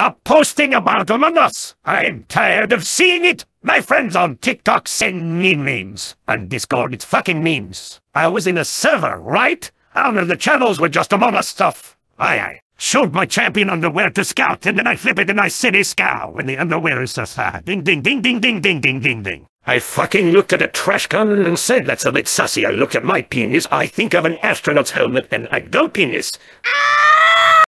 stop posting about Among Us. I'm tired of seeing it. My friends on TikTok send me memes. and Discord, it's fucking memes. I was in a server, right? All of the channels were just Among Us stuff. Aye, aye. Showed my champion underwear to Scout, and then I flip it and I city scow when the underwear is just ah, ding ding ding ding ding ding ding ding ding. I fucking looked at a trash can and said that's a bit sussy. I looked at my penis, I think of an astronaut's helmet, and I go penis. Ah!